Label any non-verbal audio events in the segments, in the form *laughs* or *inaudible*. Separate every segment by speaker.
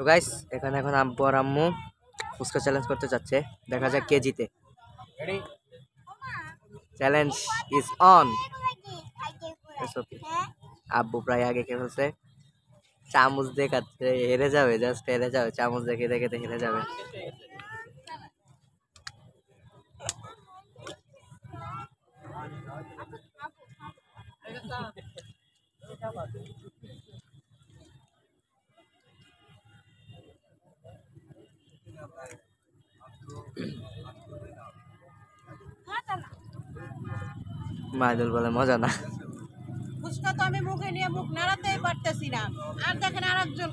Speaker 1: তো গাইস এখানে এখন আব্বু আর আম্মু ফুচকা চ্যালেঞ্জ করতে চাচ্ছে দেখা যাক কে জিতে। চ্যালেঞ্জ ইজ অন আব্বু প্রায় আগে কে ফেলছে। চামচ কাটতে হেরে যাবে জাস্ট হেরে যাবে। চামচ দেখে দেখে দেখে হেরে যাবে। মাইদুল বলে মজা না।
Speaker 2: ফুচকা তো আমি মুখে নিয়ে মুখ নাড়াতেই পারতেছি না। আর দেখেন আর একজন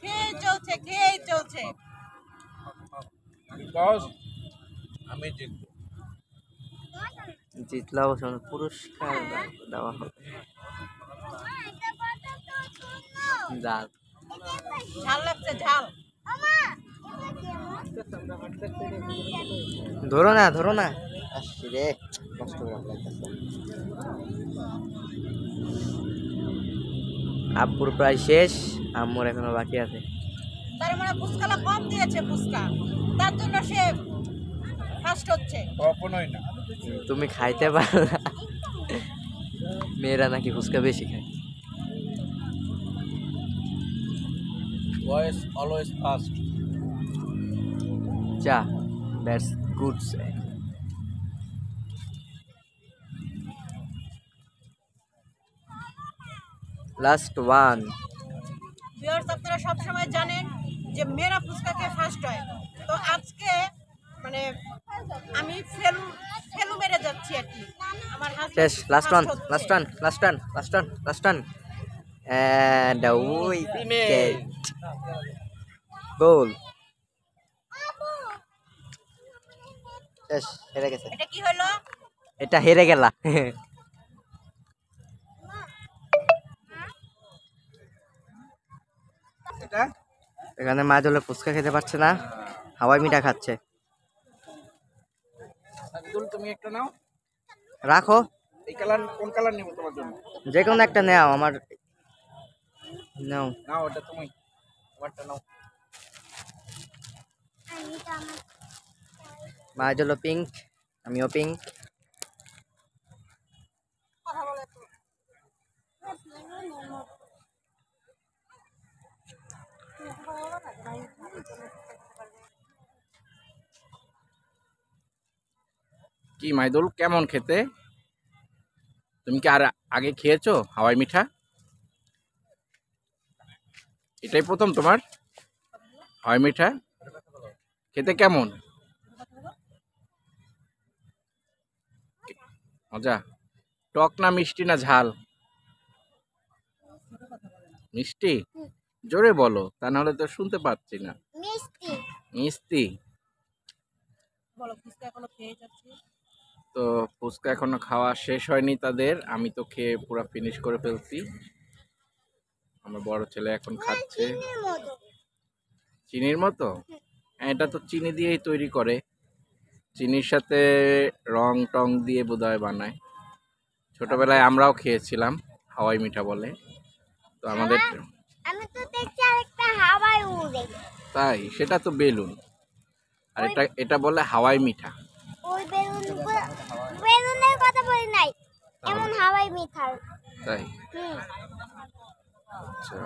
Speaker 2: খেয়ে চলছে খেয়েই চলছে।
Speaker 3: আমি জিতবো।
Speaker 1: জিতলে অবশ্য পুরস্কার দেওয়া হবে। যাক।
Speaker 2: ঝাল লাগছে ঝাল।
Speaker 1: ধরো না ধরো না। আসছি রে। কষ্ট আব্বুর প্রায় শেষ আম্মুর এখনও বাকি আছে।
Speaker 2: তার মানে ফুচকালা কম দিয়েছে ফুচকা? তার জন্য সে ফার্স্ট হচ্ছে।
Speaker 3: কখনোই না।
Speaker 1: তুমি খাইতে পারো না। মেয়েরা নাকি ফুচকা বেশি খায়।
Speaker 3: ভয়েস অলওয়েজ ফাস্ট
Speaker 1: যা that's good last one
Speaker 2: viewers আপনারা সবসময় জানেন যে মেয়েরা ফুচকাকে ফার্স্ট হয়। তো আজকে মানে আমি ফেলু ফেলু মেরে যাচ্ছি আর কি। আমার
Speaker 1: শেষ last one last one last one last one last one and wicket goal শেষ হেরে গেছে।
Speaker 2: এটা কি হলো?
Speaker 1: এটা হেরে গেলা। *laughs* এখানে মা জলে ফুচকা খেতে পারছে না হাওয়াই মিঠা খাচ্ছে।
Speaker 3: সাকিদুল তুমি একটা নাও।
Speaker 1: রাখো।
Speaker 3: এই কালার কোন কালার নেব তোমার জন্য?
Speaker 1: যে কোনো একটা নেও আমার নাও।
Speaker 3: নাও ওটা তুমি তোমারটা নাও।
Speaker 1: মা জলো পিঙ্ক আমিও পিঙ্ক।
Speaker 3: কি মাইদুল, কেমন খেতে? তুমি কি আর আগে খেয়েছো হাওয়াই মিঠা? এটাই প্রথম তোমার, হাওয়াই মিঠা? খেতে কেমন? মজা? টক না মিষ্টি না ঝাল? মিষ্টি? জোরে বলো, তা নাহলে তো শুনতে পাচ্ছি না। মিষ্টি।
Speaker 2: বলো ফুচকা এখনও খেয়ে যাচ্ছি।
Speaker 3: তো ফুচকা এখনও খাওয়া শেষ হয়নি তাদের। আমি তো খেয়ে পুরো ফিনিশ করে ফেলছি। আমার বড় ছেলে এখন খাচ্ছে। চিনির মতো। হ্যাঁ, এটা তো চিনি দিয়েই তৈরি করে। চিনির সাথে রং টং দিয়ে বোধহয় বানায়। ছোটবেলায় আমরাও খেয়েছিলাম হাওয়াই মিঠা বলে। তো আমাদের তাই সেটা তো বেলুন। আর এটা এটা বলে হাওয়াই মিঠা।
Speaker 4: ওই বেলুন বেলুনের কথা বলি নাই এমন হাওয়াই মিঠা।
Speaker 3: তাই? আচ্ছা।